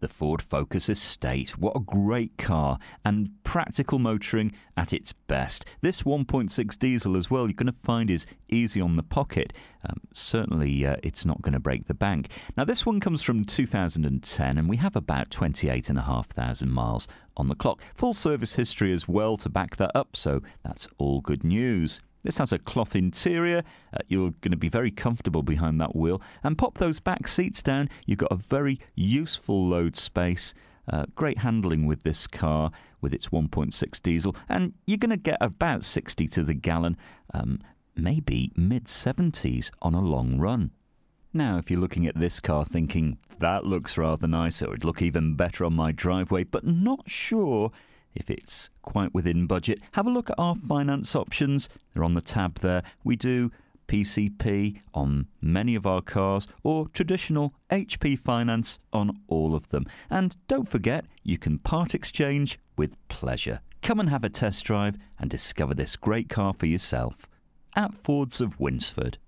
the Ford Focus Estate. What a great car and practical motoring at its best. This 1.6 diesel as well, you're going to find is easy on the pocket. Um, certainly, uh, it's not going to break the bank. Now, this one comes from 2010, and we have about 28,500 miles on the clock. Full service history as well to back that up, so that's all good news. This has a cloth interior. Uh, you're going to be very comfortable behind that wheel. And pop those back seats down. You've got a very useful load space. Uh, great handling with this car with its 1.6 diesel. And you're going to get about 60 to the gallon, um, maybe mid 70s on a long run. Now, if you're looking at this car thinking, that looks rather nice, or it'd look even better on my driveway, but not sure if it's quite within budget, have a look at our finance options. They're on the tab there. We do PCP on many of our cars or traditional HP finance on all of them. And don't forget, you can part exchange with pleasure. Come and have a test drive and discover this great car for yourself at Fords of Winsford.